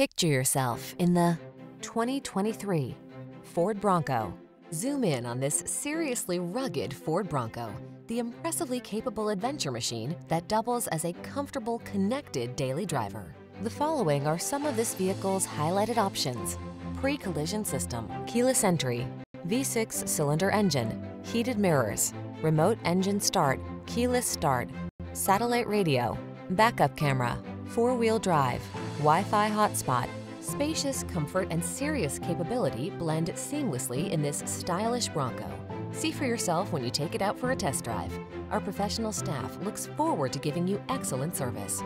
Picture yourself in the 2023 Ford Bronco. Zoom in on this seriously rugged Ford Bronco, the impressively capable adventure machine that doubles as a comfortable, connected daily driver. The following are some of this vehicle's highlighted options. Pre-collision system, keyless entry, V6 cylinder engine, heated mirrors, remote engine start, keyless start, satellite radio, backup camera, four-wheel drive, Wi-Fi hotspot. Spacious comfort and serious capability blend seamlessly in this stylish Bronco. See for yourself when you take it out for a test drive. Our professional staff looks forward to giving you excellent service.